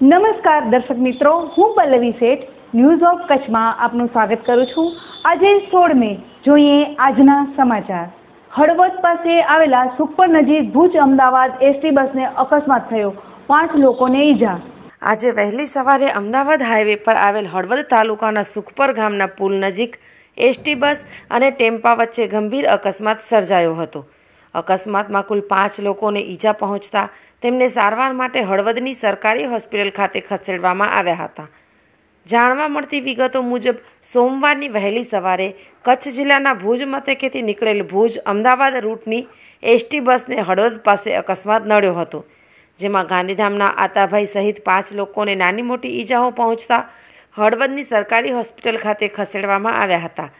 નમસ્કાર દર્શક મિત્રો, હું પલ્લવી શેઠ ન્યૂઝ ઓફ કચ્છમાં આપનું સ્વાગત કરું છું. આજે સોળ મે જોઈએ આજના સમાચાર. હળવદ પાસે આવેલા સુખપર નજીક ભુજ અમદાવાદ એસટી બસને અકસ્માત થયો. પાંચ લોકોને ઈજા. આજે વહેલી સવારે અમદાવાદ હાઈવે પર આવેલ હળવદ તાલુકાના સુખપર ગામના પુલ નજીક એસટી બસ અને ટેમ્પા વચ્ચે ગંભીર અકસ્માત સર્જાયો હતો. અકસ્માતમાં કુલ પાંચ લોકોને ઈજા પહોંચતા તેમને સારવાર માટે હળવદની સરકારી હોસ્પિટલ ખાતે ખસેડવામાં આવ્યા હતા. જાણવા મળતી વિગતો મુજબ, સોમવારની વહેલી સવારે કચ્છ જિલ્લાના ભુજ મથકેથી નીકળેલ ભુજ અમદાવાદ રૂટની એસટી બસને હળવદ પાસે અકસ્માત નડ્યો હતો, જેમાં ગાંધીધામના આતાભાઈ સહિત પાંચ લોકોને નાની મોટી ઈજાઓ પહોંચતા હળવદની સરકારી હોસ્પિટલ ખાતે ખસેડવામાં આવ્યા હતા.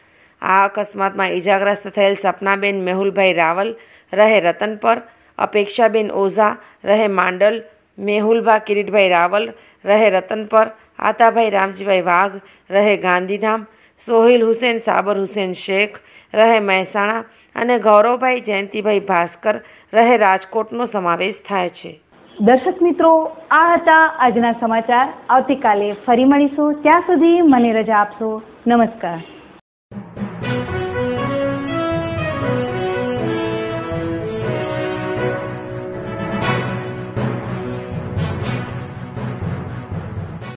આ અકસ્માતમાં ઈજાગ્રસ્ત થયેલ સપનાબેન મેહુલભાઈ રાવલ રહે રતનપર, અપેક્ષાબેન ઓઝા રહે માંડલ, મેહુલભા કિરીટભાઈ રાવલ રહે રતનપર, આતાભાઈ રામજીભાઈ વાઘ રહે ગાંધીધામ, સોહિલ હુસેન, સાબર હુસેન શેખ રહે મહેસાણા અને ગૌરવભાઈ જયંતિભાઈ ભાસ્કર રહે રાજકોટનો સમાવેશ થાય છે. દર્શક મિત્રો, આ હતા આજના સમાચાર. આવતીકાલે ફરી મળીશું. ત્યાં સુધી મને રજા આપશો. નમસ્કાર.